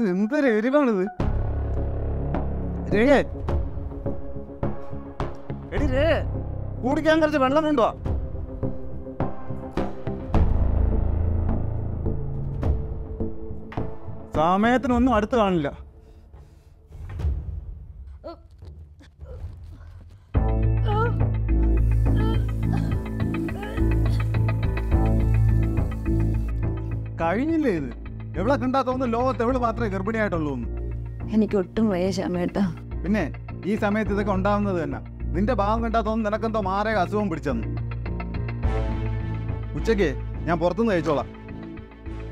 എന്തൊരു എരിവാണിത്. കുടിക്കാൻ കുറച്ച് വെള്ളം വേണ്ടോ സമയത്തിനൊന്നും അടുത്ത് കാണില്ല. കഴിഞ്ഞില്ലേ ഇത്? എവിടെ കണ്ടാ തോന്നുന്നു ലോകത്ത് എവിടെ മാത്രമേ ഗർഭിണിയായിട്ടുള്ളൂ എനിക്ക് ഒട്ടും വയ്യ ശ്യാമേട്ടാ പിന്നെ ഈ സമയത്ത് ഇതൊക്കെ ഉണ്ടാവുന്നത് തന്നെ. നിന്റെ ഭാഗം കണ്ടാ തോന്നുന്നു നിനക്കെന്തോ മാരക അസുഖം പിടിച്ചെന്ന്. ഉച്ചയ്ക്ക് ഞാൻ പുറത്തുനിന്ന് കഴിച്ചോളാം.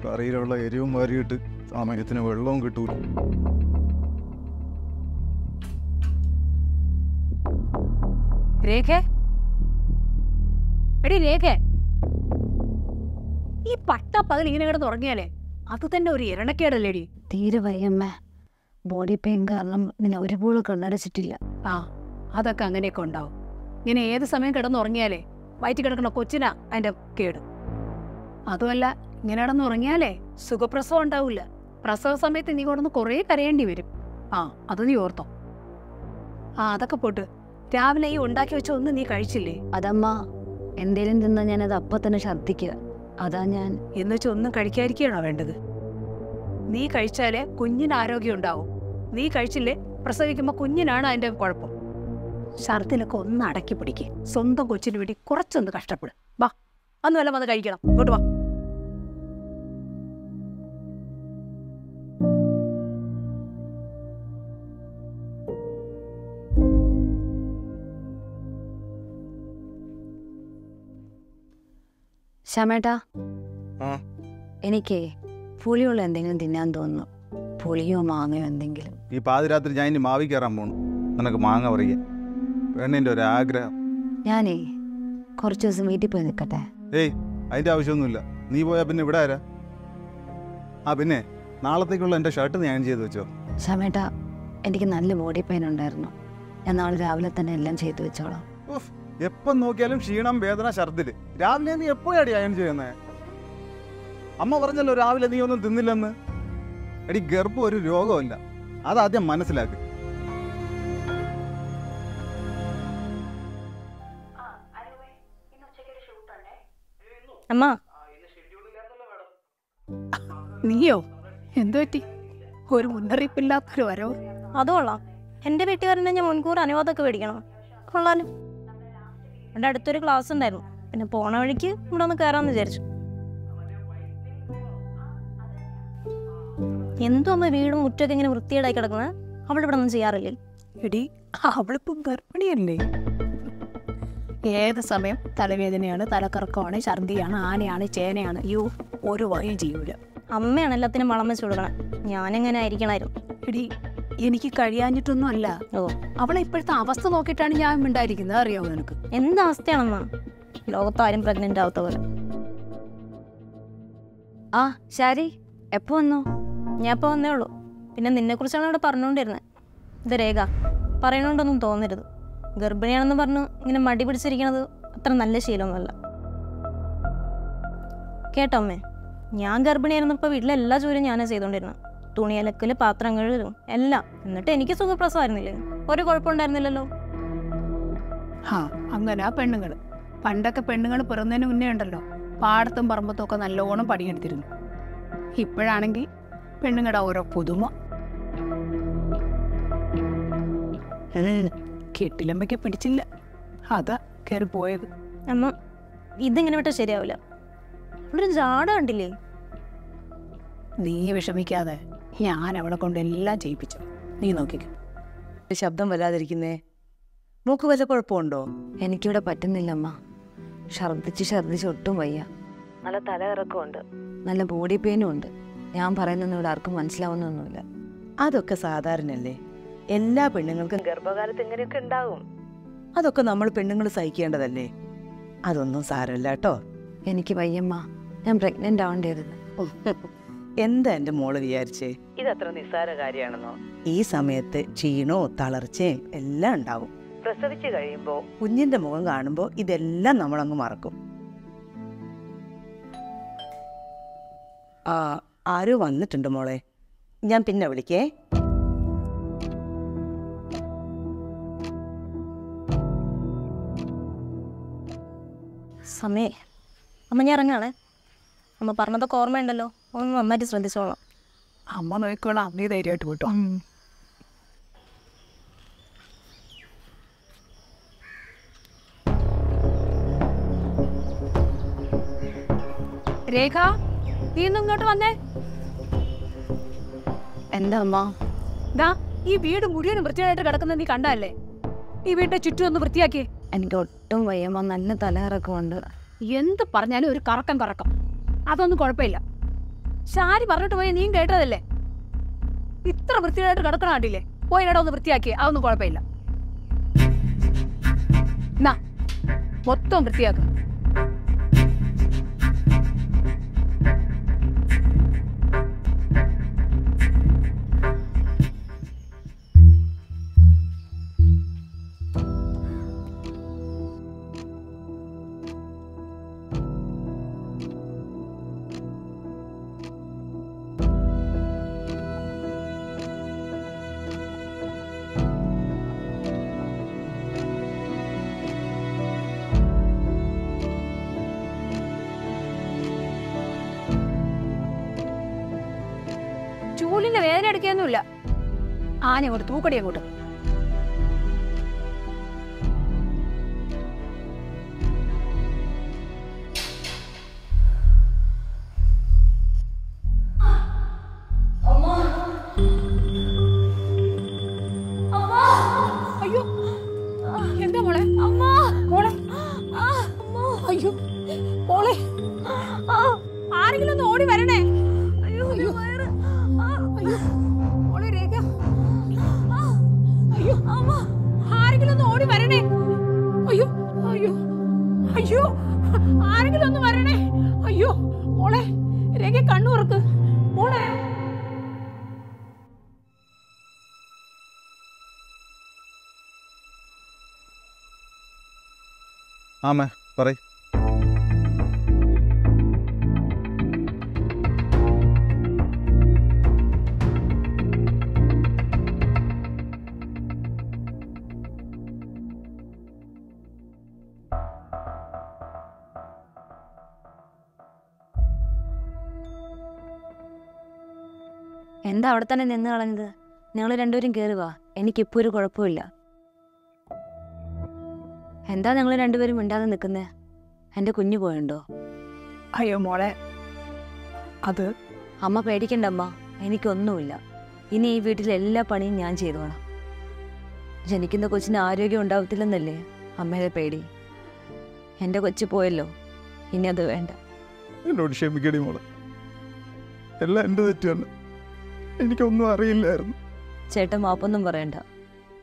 കറിയിലുള്ള എരിവും വരിയിട്ട് സമയത്തിന് വെള്ളവും കിട്ടൂല. രേഖ? എടി രേഖ. ഈ പട്ട പകൽ ഇങ്ങനെ കിടന്ന് ഉറങ്ങിയാലേ? അത് തന്നെ ഒരു ഇരണക്കേടല്ലേടി തീരെ വയ്യമ്മ. ബോഡി പെയിൻ കാരണം നിന്നെ ഒരുപോലെ കണ്ണടച്ചിട്ടില്ല. ആ അതൊക്കെ അങ്ങനെയൊക്കെ ഉണ്ടാവും. ഇങ്ങനെ ഏത് സമയം കിടന്നുറങ്ങിയാലേ വയറ്റി കിടക്കണ കൊച്ചിനാ അതിന്റെ കേട്. അതുമല്ല ഇങ്ങനെ കിടന്നുറങ്ങിയാലേ സുഖപ്രസവം ഉണ്ടാവില്ല. പ്രസവ സമയത്ത് നീ കൊണ്ടൊന്ന് കുറേ കരയേണ്ടി വരും. ആ അത് നീ ഓർത്തോ. ആ അതൊക്കെ പോട്ട്. രാവിലെ ഈ ഉണ്ടാക്കി വെച്ച ഒന്നും നീ കഴിച്ചില്ലേ? അതമ്മ എന്തേലും തിന്നാ ഞാനത് അപ്പൊ തന്നെ ഛർദ്ദിക്കുക. അതാ ഞാൻ. എന്ന് വെച്ചാൽ ഒന്നും കഴിക്കാതിരിക്കുകയാണോ വേണ്ടത്? നീ കഴിച്ചാലേ കുഞ്ഞിന് ആരോഗ്യം ഉണ്ടാവും. നീ കഴിച്ചില്ലേ പ്രസവിക്കുമ്പോൾ കുഞ്ഞിനാണ് അതിന്റെ കുഴപ്പം. ഛർദിലൊക്കെ ഒന്ന് അടക്കി പിടിക്കുക സ്വന്തം കൊച്ചിന് വേണ്ടി കുറച്ചൊന്ന് കഷ്ടപ്പെടും. വാ അന്ന് വല്ല വന്ന് കഴിക്കണം. ഇങ്ങോട്ട് വാ. ശ്യാമേട്ടാ. എനിക്കേ പുളിയുള്ള എന്തെങ്കിലും തിന്നാൻ തോന്നുന്നു. പുളിയോ മാങ്ങയോ എന്തെങ്കിലും. ഈ പാതിരാത്രി ഞാൻ ഇനി മാവി കയറാൻ പോണു. നിനക്ക് മാങ്ങ പറിയാൻ പെണ്ണിന്റെ ഒരു ആഗ്രഹം. ഞാനേ കുറച്ച് ദിവസം വീട്ടിൽ പോയി നിൽക്കട്ടെ. ഏയ് അതിന്റെ ആവശ്യമൊന്നുമില്ല. നീ പോയാൽ പിന്നെ ഇവിടെ ആരാ? ആ പിന്നെ നാളത്തേക്കുള്ള എന്റെ ഷർട്ട് ഞാൻ ചെയ്തു വെച്ചോ. ശ്യാമേട്ടാ എനിക്ക് നല്ല ബോഡി പെയിൻ ഉണ്ടായിരുന്നു. ഞാൻ നാളെ രാവിലെ തന്നെ എല്ലാം ചെയ്തു വെച്ചോളാം. എപ്പം നോക്കിയാലും ക്ഷീണം വേദന ഛർദിൽ. രാവിലെ നീ എപ്പോഴാടി അയൺ ചെയ്യുന്നത് അമ്മ പറഞ്ഞല്ലോ രാവിലെ നീ ഒന്നും തിന്നില്ലെന്ന്. എടി ഗർഭം ഒരു രോഗമല്ല അതാദ്യം മനസ്സിലാക്ക്. അമ്മ. നീയോ? എന്തു പറ്റി? ഒരു മുന്നറിയിപ്പില്ലാത്തൊരു വരവ്. അതോളാം എന്റെ വരണ ഞാൻ മുൻകൂർ അനുവാദമൊക്കെ മേടിക്കണം. കൊള്ളാലോ. ഇവിടെ അടുത്തൊരു ക്ലാസ് ഉണ്ടായിരുന്നു. പിന്നെ പോണ വഴിക്ക് ഇവിടെ ഒന്ന് കയറാമെന്ന് വിചാരിച്ചു. എന്തോ അമ്മ വീടും മുറ്റൊക്കെ ഇങ്ങനെ വൃത്തിയേടായി കിടക്കുന്നത് അവൾ ഇവിടെ ഒന്നും ചെയ്യാറില്ലേ? എടി അവളിപ്പം ഗർഭിണിയല്ലേ? ഏത് സമയം തലവേദനയാണ് തലക്കറക്കമാണ് ഛർദിയാണ് ആനയാണ് ചേനയാണ് യോ ഒരു വകയും ചെയ്യൂല. അമ്മയാണ് എല്ലാത്തിനും വളം വെച്ച് കൊടുക്കണം. ഞാനെങ്ങനെ ആയിരിക്കണമായിരുന്നു എടി എനിക്ക് കഴിയാഞ്ഞിട്ടൊന്നും അല്ല അവളെ ഇപ്പോഴത്തെ അവസ്ഥ നോക്കിയിട്ടാണ് ഞാൻ മിണ്ടായിരിക്കുന്നത്. അറിയാവോ നിനക്ക്? എന്ത് അവസ്ഥയാണെന്നാ? ലോകത്താരും പ്രഗ്നന്റ് ആവാത്ത പോലെ ആ ശാരി എപ്പോ വന്നു? ഞാൻ ഇപ്പോൾ വന്നേ ഉള്ളൂ. പിന്നെ നിന്നെ കുറിച്ചാണ് ഇവിടെ പറഞ്ഞുകൊണ്ടിരുന്നത് ഇത് രേഖ. പറയണോണ്ടൊന്നും തോന്നരുത്. ഗർഭിണിയാണെന്ന് പറഞ്ഞു ഇങ്ങനെ മടി പിടിച്ചിരിക്കണത് അത്ര നല്ല ശീലമൊന്നുമല്ല. കേട്ടോ അമ്മേ. ഞാൻ ഗർഭിണിയായിരുന്നപ്പോൾ വീട്ടിലെ എല്ലാ ജോലിയും ഞാനേ ചെയ്തുകൊണ്ടിരുന്നത് തുണി അലക്കൽ പാത്രം കഴുകലും എല്ലാം. എന്നിട്ട് എനിക്ക് സുഖപ്രസവമായിരുന്നില്ലേ ഒരു കുഴപ്പമുണ്ടായിരുന്നില്ലല്ലോ. ആ അങ്ങനെ ആ പെണ്ണുങ്ങൾ പണ്ടൊക്കെ പെണ്ണുങ്ങൾ പിറന്നതിന് മുന്നേ ഉണ്ടല്ലോ. പാടത്തും പറമ്പത്തും ഒക്കെ നല്ലോണം പണിയെടുത്തിരുന്നു. ഇപ്പോഴാണെങ്കിൽ പെണ്ണുങ്ങളുടെ ഓരോ പുതുമ. കെട്ടിലമ്മയ്ക്ക് പിടിച്ചില്ല. അതാ കയറി പോയത്. അമ്മ ഇതിങ്ങനെ വിട്ടാൽ ശരിയാവില്ല ഒരു ജാട കണ്ടില്ലേ? നീ വിഷമിക്കാതെ ഞാൻ അവളെ കൊണ്ട് എല്ലാം ചെയ്യിപ്പിച്ചു. നീ നോക്കിക്കും. ശബ്ദം വല്ലാതിരിക്കുന്നേ? മൂക്ക് വല്ല കുഴപ്പമുണ്ടോ? എനിക്കിവിടെ പറ്റുന്നില്ലമ്മ. ഛർദ്ദിച്ച് ഛർദ്ദിച്ച് ഒട്ടും വയ്യ. നല്ല തലയിറക്കമുണ്ട് നല്ല ബോഡി പെയിനും ഉണ്ട്. ഞാൻ പറയുന്നൊന്നും ഇവിടെ ആർക്കും മനസ്സിലാവുന്നൊന്നുമില്ല. അതൊക്കെ സാധാരണല്ലേ എല്ലാ പെണ്ണുങ്ങൾക്കും ഗർഭകാലത്ത് ഇങ്ങനെയൊക്കെ ഉണ്ടാവും. അതൊക്കെ നമ്മൾ പെണ്ണുങ്ങൾ സഹിക്കേണ്ടതല്ലേ? അതൊന്നും സാരമില്ല കേട്ടോ. എനിക്ക് വയ്യമ്മ. ഞാൻ പ്രഗ്നന്റ് ആവേണ്ടിയിരുന്നു എന്താ എന്റെ മോൾ വിചാരിച്ചേ? ഇതത്ര നിസ്സാര കാര്യമാണെന്നോ? ഈ സമയത്ത് ക്ഷീണോ തളർച്ചയും എല്ലാം ഉണ്ടാവും. പ്രസവിച്ചു കഴിയുമ്പോ? കുഞ്ഞിന്റെ മുഖം കാണുമ്പോ ഇതെല്ലാം നമ്മളങ്ങ് മറക്കും. ആ ആരോ വന്നിട്ടുണ്ട് മോളെ. ഞാൻ പിന്നെ വിളിക്കേ. സമയേ അമ്മ ഞാൻ ഇറങ്ങാണേ. അമ്മ പറഞ്ഞതൊക്കെ ഓർമ്മയുണ്ടല്ലോ. ഒന്ന് നന്നായിട്ട് ശ്രദ്ധിച്ചോളാം. അമ്മ നോക്കിക്കോളാം. അമ്മ ധൈര്യമായിട്ട് പോട്ടോ രേഖ നീ ഇന്ന് ഇങ്ങോട്ട് വന്നേ? എന്താ അമ്മ? ദാ ഈ വീട് മുഴുവനും വൃത്തിയായിട്ട് കിടക്കുന്നത് നീ കണ്ടല്ലേ ഈ വീടിന്റെ ചുറ്റും ഒന്ന് വൃത്തിയാക്കി. എനിക്ക് ഒട്ടും വയ്യമ്മ നല്ല തലകറക്കമുണ്ട്. എന്ത് പറഞ്ഞാലും ഒരു കറക്കം കറക്കം. അതൊന്നും കുഴപ്പമില്ല. ശാരി പറഞ്ഞിട്ട് പോയി നീയും കേട്ടതല്ലേ? ഇത്ര വൃത്തിയായിട്ട് കിടക്കണ പോയി ഇടം ഒന്ന് വൃത്തിയാക്കി അതൊന്നും കുഴപ്പമില്ല. മൊത്തം വൃത്തിയാക്കും. എടുക്കുകയൊന്നുമില്ല ആന അങ്ങോട്ട് തൂക്കടി അങ്ങോട്ട്. ആരെങ്കിലും ഒന്ന് ഓടി വരണേ. അയ്യോ അയ്യോ അയ്യോ. അയ്യോ ആരെങ്കിലും ഒന്ന് വരണേ. അയ്യോ മോളെ രേഖ കണ്ണു തുറക്ക്. മോളെ. ആമേ പറയ്. എന്താ അവിടെ തന്നെ നിന്ന് കളഞ്ഞത്? നിങ്ങൾ രണ്ടുപേരും കയറുക എനിക്കിപ്പോ എനിക്കിപ്പോൾ ഒരു കുഴപ്പമില്ല. എന്താ നിങ്ങൾ രണ്ടുപേരും മിണ്ടാതെ നിൽക്കുന്നേ? എന്റെ കുഞ്ഞു പോയുണ്ടോ? അയ്യോ മോളെ അത് അമ്മ പേടിക്കണ്ട അമ്മ. എനിക്കൊന്നുമില്ല. ഇനി ഈ വീട്ടിലെ എല്ലാ പണിയും ഞാൻ ചെയ്തോളാം ജനിക്കുന്ന കൊച്ചിന് ആരോഗ്യം ഉണ്ടാവത്തില്ലെന്നല്ലേ അമ്മയുടെ പേടി? എന്റെ കൊച്ചു പോയല്ലോ. ഇനി അത് വേണ്ട. എന്നോട് ക്ഷമിക്കടി മോളെ. എല്ലാം എന്റെ തെറ്റാണ് എനിക്കൊന്നും അറിയില്ലായിരുന്നു. ചേട്ടൻ മാപ്പൊന്നും പറയണ്ട.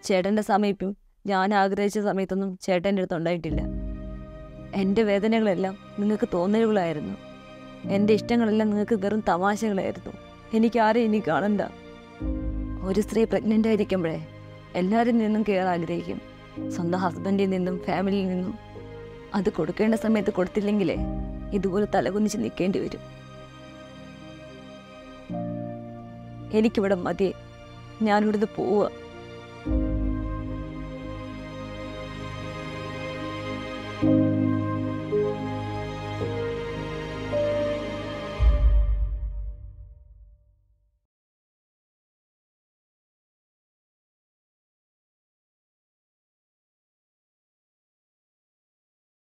ചേട്ടന്റെ സമീപം ഞാൻ ആഗ്രഹിച്ച സമയത്തൊന്നും ചേട്ടന്റെ അടുത്ത് ഉണ്ടായിട്ടില്ല. എന്റെ വേദനകളെല്ലാം നിങ്ങൾക്ക് തോന്നലുകളായിരുന്നു. എന്റെ ഇഷ്ടങ്ങളെല്ലാം നിങ്ങൾക്ക് വെറും തമാശകളായിരുന്നു. എനിക്കാരും ഇനി കാണണ്ട. ഒരു സ്ത്രീ പ്രഗ്നന്റ് ആയിരിക്കുമ്പോഴേ എല്ലാവരിൽ നിന്നും കെയർ ആഗ്രഹിക്കും. സ്വന്തം ഹസ്ബൻഡിൽ നിന്നും ഫാമിലിയിൽ നിന്നും. അത് കൊടുക്കേണ്ട സമയത്ത് കൊടുത്തില്ലെങ്കിലേ ഇതുപോലെ തലകുന്നിച്ച് നിൽക്കേണ്ടി വരും. എനിക്കിവിടെ മതി. ഞാനിവിടുന്ന് പോവുക.